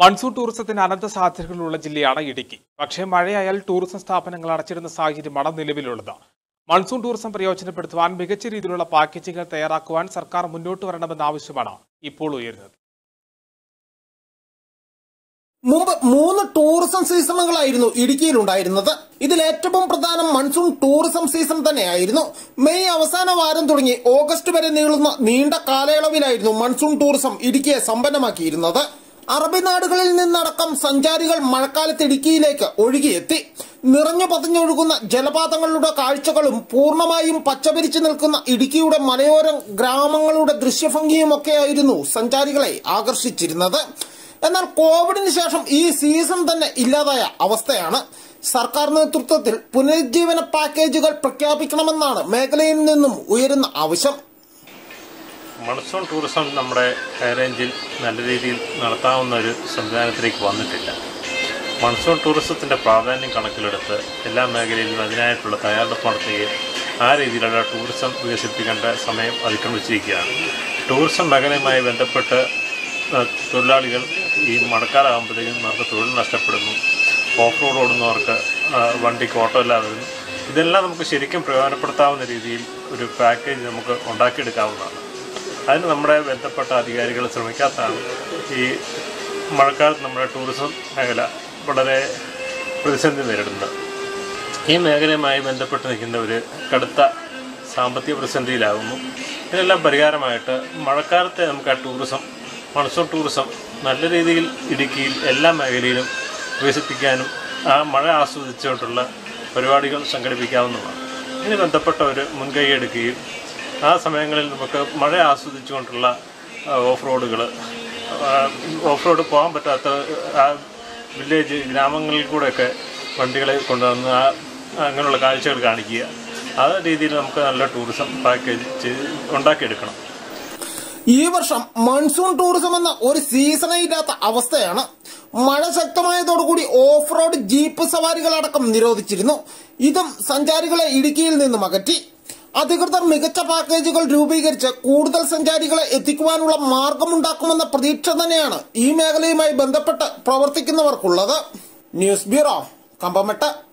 Monsoon ടൂറിസത്തിന് അനന്ത സാധ്യതകളുള്ള ജില്ലയാണ് ഇടുക്കി. പക്ഷേ മഴയായാൽ ടൂറിസം സ്ഥാപനങ്ങൾ അടച്ചിടുന്ന സാഹചര്യമാണ് നിലവിലുള്ളത്. മൺസൂൺ ടൂറിസം പ്രയോജനപ്പെടുത്തുവാൻ മികച്ച രീതിയിലുള്ള പാക്കേജുകൾ തയ്യാറാക്കുവാൻ സർക്കാർ മുന്നോട്ട് വരണമെന്ന ആവശ്യമാണ് ഇപ്പോൾ ഉയരുന്നത്. മുമ്പ് മൂന്ന് ടൂറിസം സീസണുകളായിരുന്നു ഇടുക്കിയിൽ ഉണ്ടായിരുന്നത് ഇതിൽ ഏറ്റവും പ്രധാനം മൺസൂൺ ടൂറിസം സീസൺ തന്നെയായിരുന്നു. മെയ് അവസാന വാരം തുടങ്ങി ഓഗസ്റ്റ് വരെ നീളുന്ന നീണ്ട കാലയളവിലായിരുന്നു മൺസൂൺ ടൂറിസം ഇടുക്കിയെ സമ്പന്നമാക്കിയിരുന്നത്. അറബി നാടുകളിൽ നിന്നടക്കം സഞ്ചാരികൾ മഴക്കാലത്ത് ഇടുക്കിയിലേക്ക് ഒഴുകിയെത്തി. നിറഞ്ഞു പതിഞ്ഞൊഴുകുന്ന ജലപാതങ്ങളുടെ കാഴ്ചകളും പൂർണമായും പച്ചപിരിച്ചു നിൽക്കുന്ന ഇടുക്കിയുടെ മലയോര ഗ്രാമങ്ങളുടെ ദൃശ്യഭംഗിയുമൊക്കെയായിരുന്നു സഞ്ചാരികളെ ആകർഷിച്ചിരുന്നത്. എന്നാൽ കോവിഡിന് ശേഷം ഈ സീസൺ തന്നെ ഇല്ലാതായ അവസ്ഥയാണ്. സർക്കാർ നേതൃത്വത്തിൽ പുനരുജ്ജീവന പാക്കേജുകൾ പ്രഖ്യാപിക്കണമെന്നാണ് മേഖലയിൽ നിന്നും ഉയരുന്ന ആവശ്യം. മൺസൂൺ ടൂറിസം നമ്മുടെ ഹൈറേഞ്ചിൽ നല്ല രീതിയിൽ നടത്താവുന്ന ഒരു സംവിധാനത്തിലേക്ക് വന്നിട്ടില്ല. മൺസൂൺ ടൂറിസത്തിന്റെ പ്രാധാന്യം കണക്കിലെടുത്ത് എല്ലാ മേഖലയിലും അതിനായിട്ടുള്ള തയ്യാറെടുപ്പ് നടത്തുകയും ആ രീതിയിലുള്ള ടൂറിസം വികസിപ്പിക്കേണ്ട സമയം അതിക്രമിച്ചിരിക്കുകയാണ്. ടൂറിസം മേഖലയുമായി ബന്ധപ്പെട്ട് തൊഴിലാളികൾ ഈ മടക്കാലാകുമ്പോഴത്തേക്കും അവർക്ക് തൊഴിൽ നഷ്ടപ്പെടുന്നു ഓഫ് റോഡ് ഓടുന്നവർക്ക് വണ്ടിക്ക് ഓട്ടോ ഇല്ലാതെ ഇതെല്ലാം നമുക്ക് ശരിക്കും പ്രയോജനപ്പെടുത്താവുന്ന രീതിയിൽ ഒരു പാക്കേജ് നമുക്ക് ഉണ്ടാക്കിയെടുക്കാവുന്നതാണ്. അതിന് നമ്മുടെ ബന്ധപ്പെട്ട അധികാരികൾ ശ്രമിക്കാത്തതാണ് ഈ മഴക്കാലത്ത് നമ്മുടെ ടൂറിസം മേഖല വളരെ പ്രതിസന്ധി നേരിടുന്നത്. ഈ മേഖലയുമായി ബന്ധപ്പെട്ട് നിൽക്കുന്ന ഒരു കടുത്ത സാമ്പത്തിക പ്രതിസന്ധിയിലാകുന്നു. ഇതിനെല്ലാം പരിഹാരമായിട്ട് മഴക്കാലത്തെ നമുക്ക് ആ ടൂറിസം മൺസൂൺ ടൂറിസം നല്ല രീതിയിൽ ഇടുക്കിയിൽ എല്ലാ മേഖലയിലും വികസിപ്പിക്കാനും ആ മഴ ആസ്വദിച്ചുകൊണ്ടുള്ള പരിപാടികൾ സംഘടിപ്പിക്കാവുന്നതാണ്. ഇതിന് ബന്ധപ്പെട്ട ഒരു മുൻകൈ എടുക്കുകയും ആ സമയങ്ങളിൽ നമുക്ക് മഴ ആസ്വദിച്ചുകൊണ്ടുള്ള ഓഫ് റോഡുകൾ ഓഫ് റോഡ് പോകാൻ പറ്റാത്ത ആ വില്ലേജ് ഗ്രാമങ്ങളിൽ കൂടെയൊക്കെ വണ്ടികളെ കൊണ്ടുവന്ന് ആ അങ്ങനെയുള്ള കാഴ്ചകൾ കാണിക്കുക. ആ രീതിയിൽ നമുക്ക് നല്ല ടൂറിസം പാക്കേജ് ചെയ്ത് ഉണ്ടാക്കിയെടുക്കണം. ഈ വർഷം മൺസൂൺ ടൂറിസം എന്ന ഒരു സീസണേ ഇല്ലാത്ത അവസ്ഥയാണ് മഴ ശക്തമായതോടുകൂടി ഓഫ് റോഡ് ജീപ്പ് സവാരികളടക്കം നിരോധിച്ചിരുന്നു. ഇതും സഞ്ചാരികളെ ഇടുക്കിയിൽ നിന്നും അകറ്റി. അധികൃതർ മികച്ച പാക്കേജുകൾ രൂപീകരിച്ച് കൂടുതൽ സഞ്ചാരികളെ എത്തിക്കുവാനുള്ള മാർഗമുണ്ടാക്കുമെന്ന പ്രതീക്ഷ തന്നെയാണ് ഈ മേഖലയുമായി ബന്ധപ്പെട്ട് പ്രവർത്തിക്കുന്നവർക്കുള്ളത്. News bureau Kambammettu.